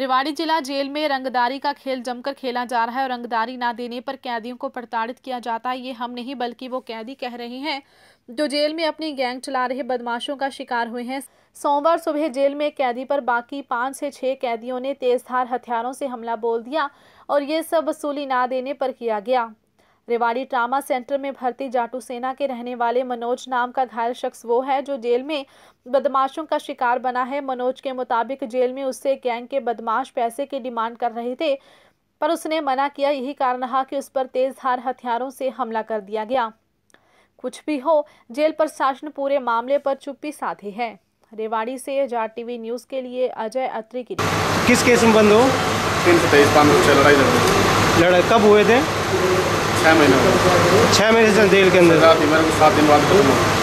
रेवाड़ी जिला जेल में रंगदारी का खेल जमकर खेला जा रहा है और रंगदारी ना देने पर कैदियों को प्रताड़ित किया जाता है। ये हम नहीं, बल्कि वो कैदी कह रहे हैं जो जेल में अपनी गैंग चला रहे बदमाशों का शिकार हुए हैं। सोमवार सुबह जेल में कैदी पर बाकी पाँच से छह कैदियों ने तेज धार हथियारों से हमला बोल दिया और ये सब वसूली ना देने पर किया गया। रेवाड़ी ट्रामा सेंटर में भर्ती जाटू सेना के रहने वाले मनोज नाम का घायल शख्स वो है जो जेल में बदमाशों का शिकार बना है। मनोज के मुताबिक जेल में उससे गैंग के बदमाश पैसे की डिमांड कर रहे थे पर उसने मना किया। यही कारण रहा कि उस पर तेज धार हथियारों से हमला कर दिया गया। कुछ भी हो जेल प्रशासन पूरे मामले पर चुप्पी साधे है। रेवाड़ी से जाट टीवी न्यूज़ के लिए अजय अत्री की किस केस में बंद हो? तीन सौ तेईस लड़ाई लड़ाई कब हुए थे? छः महीने छः महीने से जेल के अंदर। रात ही मेरे को सात दिन बाद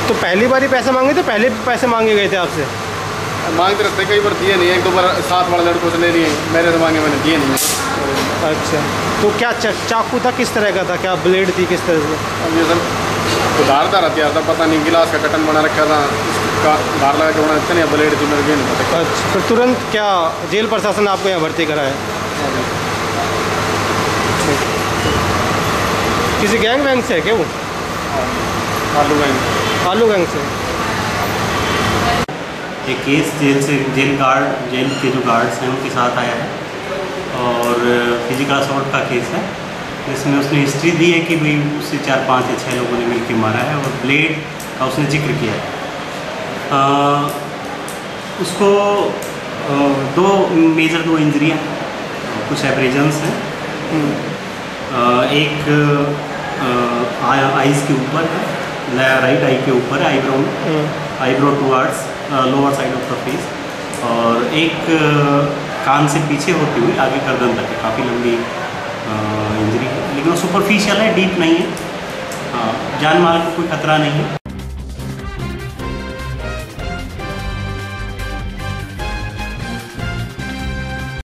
तो पहली बार ही पैसे मांगे थे? पहले पैसे मांगे गए थे आपसे? मांगते रहते कई बार दिए नहीं। एक दो बार सात वाले लड़कों से ले लिए। मेरे से मांगे मैंने दिए नहीं। अच्छा। तो क्या चाकू था किस तरह का था? क्या ब्लेड थी किस तरह से? ये सब उधारदार हथियार था पता नहीं गिलास का कटन बना रखा था। उसका धार लगा के बना रखा नहीं ब्लेड थी मेरे नहीं पता अच्छा फिर तुरंत क्या जेल प्रशासन आपको यहाँ भर्ती कराया? किसी गैंग वैंग से है क्या वो? आलू गए आलू गैंग से। एक केस जेल से जेल गार्ड जेल के जो गार्ड्स हैं उनके साथ आया है। और फ़िज़िकल असॉल्ट का केस है। इसमें उसने हिस्ट्री दी है कि भाई उससे चार पाँच या छः लोगों ने मिलकर मारा है और ब्लेड का उसने ज़िक्र किया है। आ, उसको आ, दो मेजर दो इंजरियाँ कुछ एब्रेजन्स हैं। आ, एक आईज के ऊपर है राइट आई के ऊपर है आईब्रो में eyebrow towards lower side of the face और एक कान से पीछे होती हुई आगे गर्दन तक है काफ़ी लंबी इंजरी है लेकिन वो सुपरफिशियल है डीप नहीं है। हाँ जान माल को कोई खतरा नहीं है।